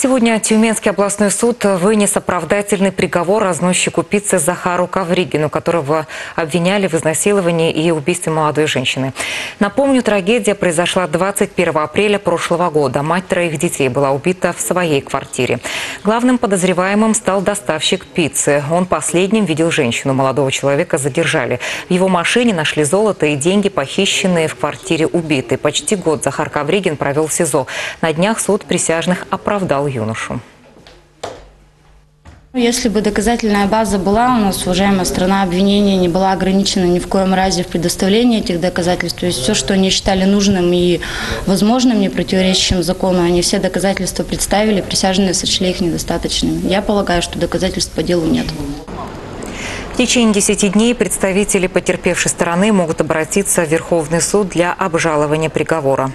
Сегодня Тюменский областной суд вынес оправдательный приговор разносчику пиццы Захару Ковригину, которого обвиняли в изнасиловании и убийстве молодой женщины. Напомню, трагедия произошла 21 апреля прошлого года. Мать троих детей была убита в своей квартире. Главным подозреваемым стал доставщик пиццы. Он последним видел женщину. Молодого человека задержали. В его машине нашли золото и деньги, похищенные в квартире убитой. Почти год Захар Ковригин провел в СИЗО. На днях суд присяжных оправдал юношу. Если бы доказательная база была у нас, уважаемая страна, обвинение не была ограничена ни в коем разе в предоставлении этих доказательств. То есть все, что они считали нужным и возможным, не противоречащим закону, они все доказательства представили, присяжные сочли их недостаточными. Я полагаю, что доказательств по делу нет. В течение 10 дней представители потерпевшей стороны могут обратиться в Верховный суд для обжалования приговора.